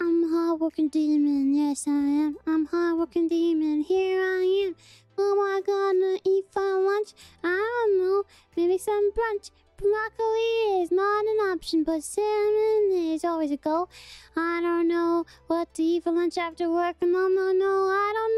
I'm a hard-working demon, yes I am. I'm a hard-working demon, here I am. What am I gonna eat for lunch? I don't know, maybe some brunch. Broccoli is not an option, but salmon is always a go. I don't know what to eat for lunch after work. No, no, no, I don't know.